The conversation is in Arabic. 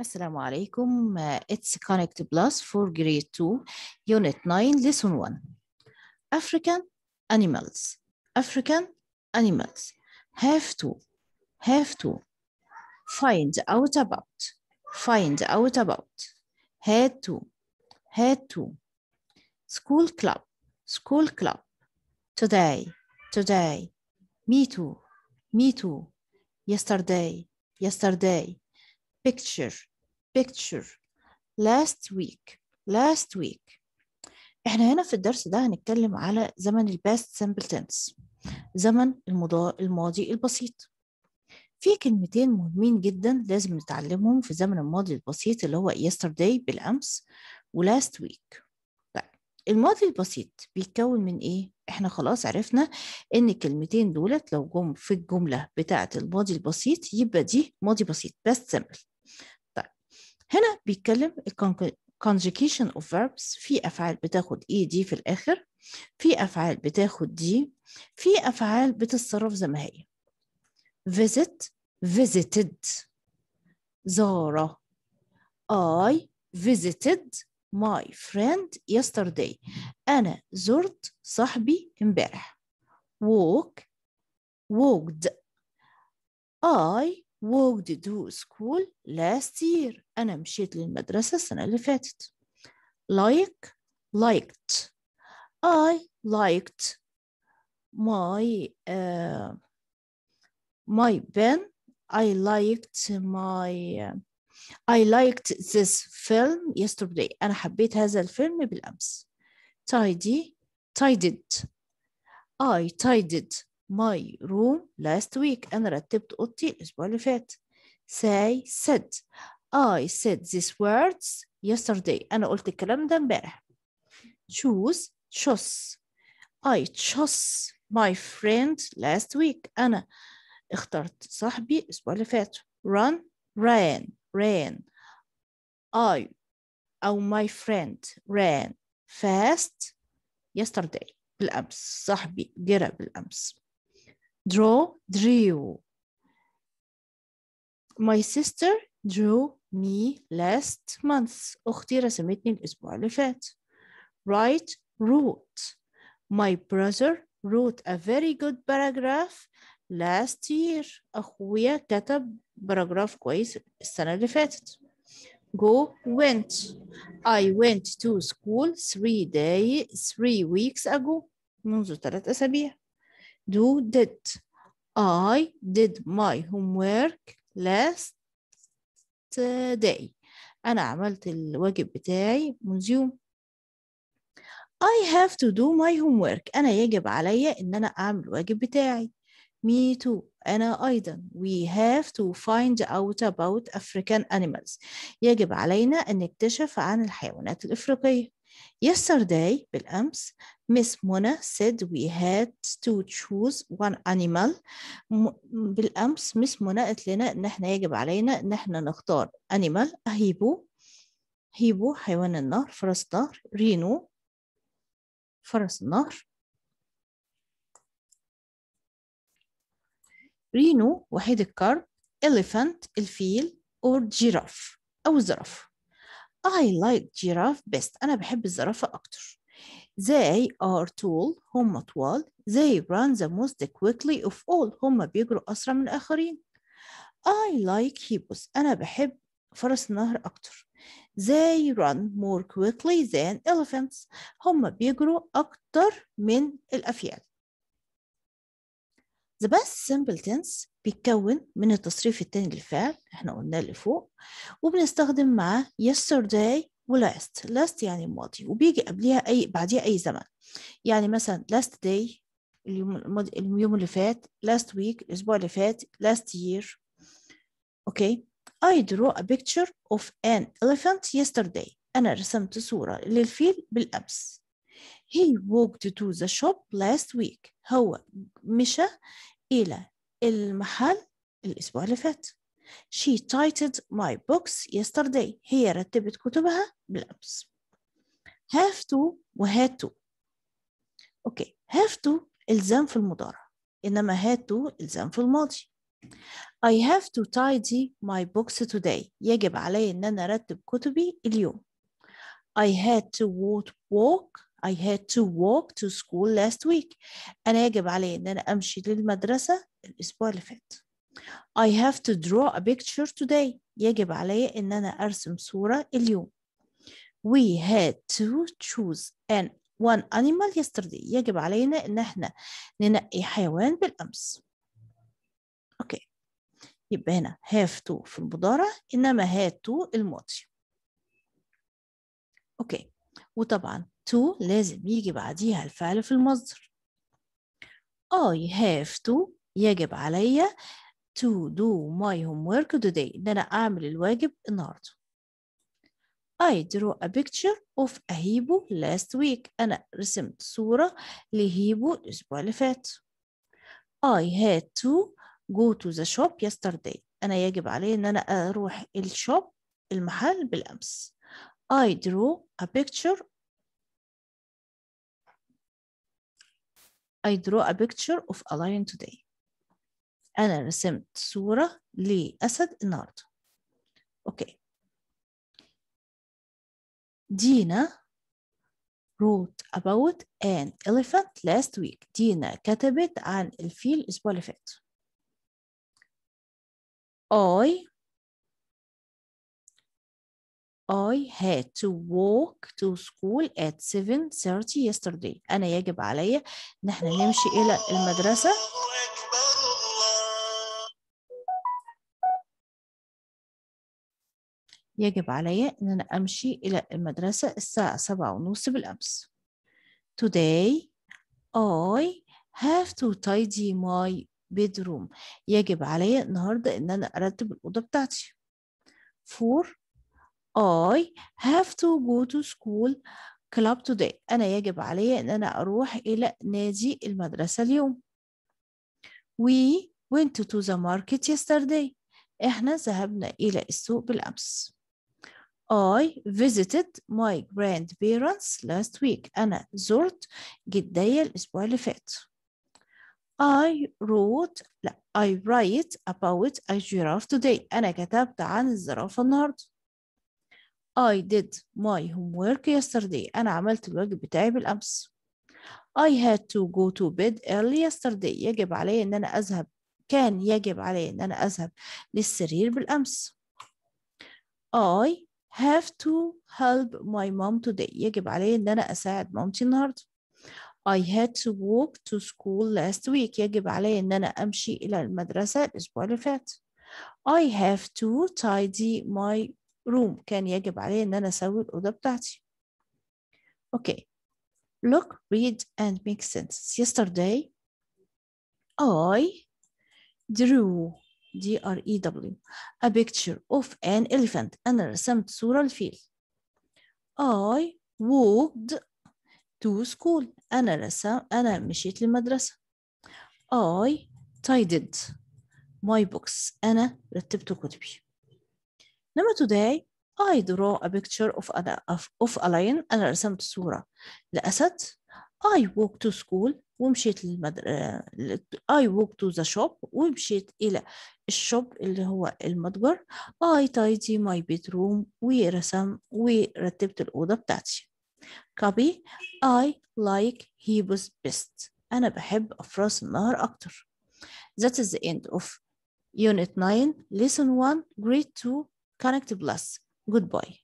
السلام عليكم It's Connect Plus for Grade 2 Unit 9 Lesson 1 African animals African animals have to have to find out about find out about had to had to school club school club today today me too me too yesterday yesterday Picture picture. Last week last week. إحنا هنا في الدرس ده هنتكلم على زمن الباست simple tense زمن المضا... الماضي البسيط. في كلمتين مهمين جدا لازم نتعلمهم في زمن الماضي البسيط اللي هو yesterday بالأمس و last week. طيب الماضي البسيط بيتكون من إيه؟ إحنا خلاص عرفنا إن الكلمتين دولت لو جم في الجملة بتاعة الماضي البسيط يبقى دي ماضي بسيط best simple. هنا بيتكلم conjugation of verbs. في أفعال بتاخد إيه دي في الآخر. في أفعال بتاخد دي في أفعال بتتصرف زي ما هي. Visit visited. زار I visited my friend yesterday. أنا زرت صاحبي امبارح. Walk walked. I walked to school last year أنا مشيت للمدرسة السنة اللي فاتت like liked I liked my uh, my pen I liked my uh, I liked this film yesterday أنا حبيت هذا الفيلم بالأمس tidy tidied I tidied My room last week أنا رتبت أوضتي الأسبوع اللي فات say said I said these words yesterday أنا قلت الكلام ده امبارح choose chose I chose my friend last week أنا اخترت صاحبي الأسبوع اللي فات run ran ran I أو my friend ran fast yesterday بالأمس صاحبي جرى بالأمس draw drew my sister drew me last month أختي رسمتني الأسبوع اللي فات write wrote my brother wrote a very good paragraph last year أخويا كتب باراجراف كويس السنة اللي فاتت go went I went to school three day three weeks ago منذ ثلاث أسابيع Do did. I did my homework last day. أنا عملت الواجب بتاعي منذ يوم. I have to do my homework. أنا يجب علي إن أنا أعمل الواجب بتاعي. Me too. أنا أيضا. We have to find out about African animals. يجب علينا أن نكتشف عن الحيوانات الإفريقية. Yesterday بالأمس Miss Mona said we had to choose one animal. بالأمس مس منى قالت لنا إن إحنا يجب علينا إن إحنا نختار animal. هيبو هيبو حيوان النهر فرس النهر رينو فرس النهر رينو وحيد القرن elephant الفيل or giraffe أو الزرافة I like giraffe best أنا بحب الزرافة أكتر They are tall هم طوال They run the most quickly of all هم بيجروا أسرع من الآخرين I like hippos أنا بحب فرس النهر أكتر They run more quickly than elephants هم بيجروا أكتر من الأفيال The best simple tense بيتكون من التصريف التاني للفعل إحنا قلناه اللي فوق وبنستخدم معاه yesterday ولاست لاست يعني الماضي وبيجي قبليها أي بعديها أي زمن. يعني مثلا last day اليوم الماضي اليوم اللي فات last week الأسبوع اللي فات last year. Okay؟ I drew a picture of an elephant yesterday. أنا رسمت صورة للفيل بالأمس. He walked to the shop last week. هو مشى إلى المحل الأسبوع اللي فات. She tidied my books yesterday. هي رتبت كتبها بالأمس. Have to و had to. okay have to إلزام في المضارع. إنما had to إلزام في الماضي. I have to tidy my books today. يجب علي إن أنا أرتب كتبي اليوم. I had to walk I had to walk to school last week. أنا يجب علي إن أنا أمشي للمدرسة الأسبوع اللي فات. I have to draw a picture today. يجب علي إن أنا أرسم صورة اليوم. We had to choose an one animal yesterday. يجب علينا إن إحنا ننقي حيوان بالأمس. okay يبقى هنا have to في المضارع إنما had to الماضي. okay وطبعا to لازم يجي بعديها الفعل في المصدر. I have to يجب عليا to do my homework today. إن أنا أعمل الواجب النهارده. I drew a picture of a hippo last week. أنا رسمت صورة لهيبو الأسبوع اللي فات. I had to go to the shop yesterday. أنا يجب علي إن أنا أروح الشوب المحل بالأمس. I drew a picture I drew a picture of a lion today. أنا رسمت صورة لأسد النهاردة. أوكي. دينا wrote about an elephant last week. دينا كتبت عن الفيل الأسبوع اللي فات. I I had to walk to school at 7:30 yesterday. أنا يجب علي إن إحنا نمشي إلى المدرسة يجب علي إن أنا أمشي إلى المدرسة الساعة سبعة ونص بالأمس. Today I have to tidy my bedroom. يجب علي النهاردة إن أنا أرتب الأوضة بتاعتي. For I have to go to school club today. أنا يجب علي أن أنا أروح إلى نادي المدرسة اليوم. We went to the market yesterday. إحنا ذهبنا إلى السوق بالأمس. I visited my grandparents last week. أنا زرت جدي الأسبوع اللي فات. I wrote لا I write about a giraffe today. أنا كتبت عن الزرافة النهاردة. I did my homework yesterday. أنا عملت الواجب بتاعي بالأمس. I had to go to bed early yesterday. يجب علي إن أنا أذهب كان يجب علي إن أنا أذهب للسرير بالأمس. I have to help my mom today. يجب علي إن أنا أساعد مامتي النهاردة. I had to walk to school last week. يجب علي إن أنا أمشي إلى المدرسة الأسبوع اللي فات. I have to tidy my room. كان يجب علي إن أنا أسوي الأوضة بتاعتي. Okay. Look, read, and make sense. Yesterday, I drew D-R-E-W a picture of an elephant. أنا رسمت صورة الفيل. I walked to school. أنا رسم أنا مشيت للمدرسة. I tidied my books. أنا رتبت كتبي. إنما today I draw a picture of a, of, of a lion. أنا رسمت صورة لأسد. I walk to school ومشيت للمدر... I walk to the shop ومشيت إلى الشوب اللي هو المتجر I tidy my bedroom ورسم ورتبت الأوضة بتاعتي copy I like Hebrews best أنا بحب أفراس النهر أكتر That is the end of Unit 9 Lesson 1 Grade 2 Connect Plus. Good boy.